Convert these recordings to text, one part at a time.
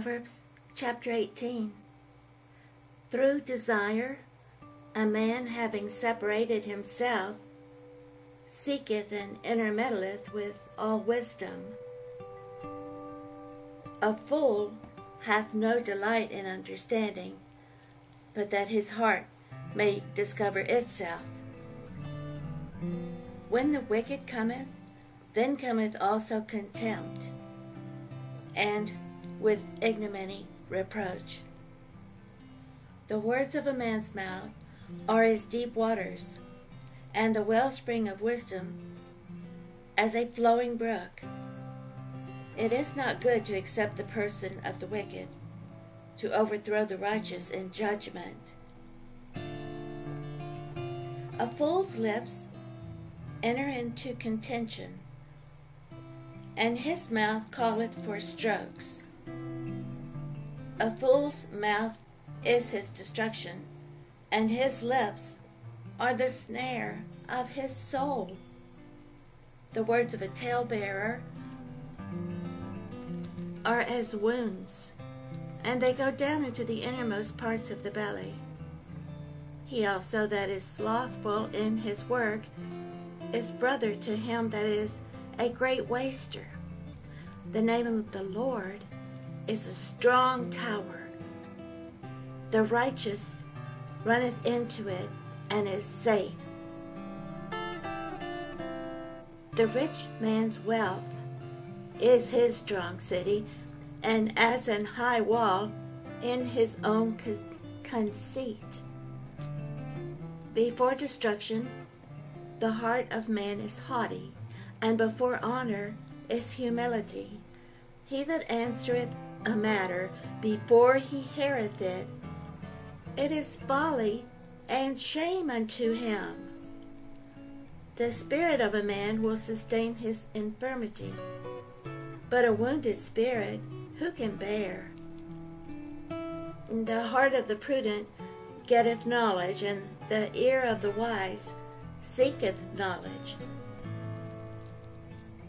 Proverbs chapter 18. Through desire, a man having separated himself seeketh and intermeddleth with all wisdom. A fool hath no delight in understanding, but that his heart may discover itself. When the wicked cometh, then cometh also contempt, and with ignominy reproach. The words of a man's mouth are as deep waters, and the wellspring of wisdom as a flowing brook. It is not good to accept the person of the wicked, to overthrow the righteous in judgment. A fool's lips enter into contention, and his mouth calleth for strokes. A fool's mouth is his destruction, and his lips are the snare of his soul. The words of a talebearer are as wounds, and they go down into the innermost parts of the belly. He also that is slothful in his work is brother to him that is a great waster. The name of the Lord is a strong tower. The righteous runneth into it and is safe. The rich man's wealth is his strong city, and as an high wall in his own conceit. Before destruction, the heart of man is haughty, and before honor is humility. He that answereth a matter before he heareth it, it is folly and shame unto him. The spirit of a man will sustain his infirmity, but a wounded spirit who can bear? The heart of the prudent getteth knowledge, and the ear of the wise seeketh knowledge.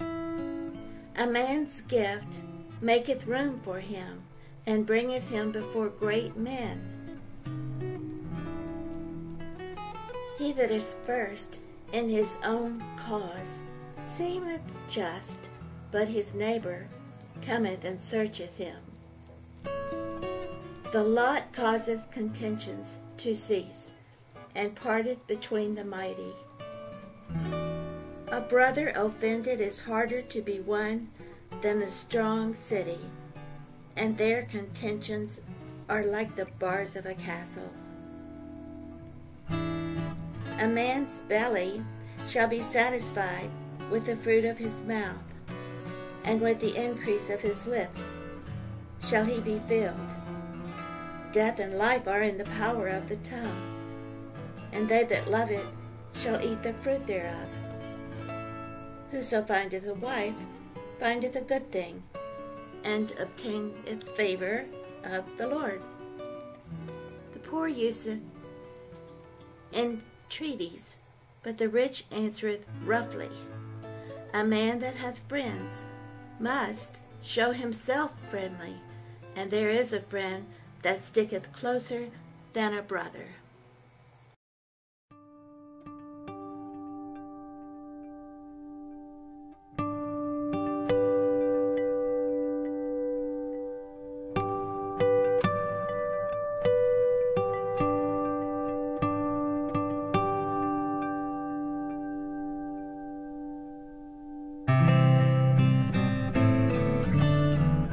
A man's gift maketh room for him, and bringeth him before great men. He that is first in his own cause seemeth just, but his neighbor cometh and searcheth him. The lot causeth contentions to cease, and parteth between the mighty. A brother offended is harder to be won than a strong city, and their contentions are like the bars of a castle. A man's belly shall be satisfied with the fruit of his mouth, and with the increase of his lips shall he be filled. Death and life are in the power of the tongue, and they that love it shall eat the fruit thereof. Whoso findeth a wife findeth a good thing, and obtaineth favor of the Lord. The poor useth entreaties, but the rich answereth roughly. A man that hath friends must show himself friendly, and there is a friend that sticketh closer than a brother.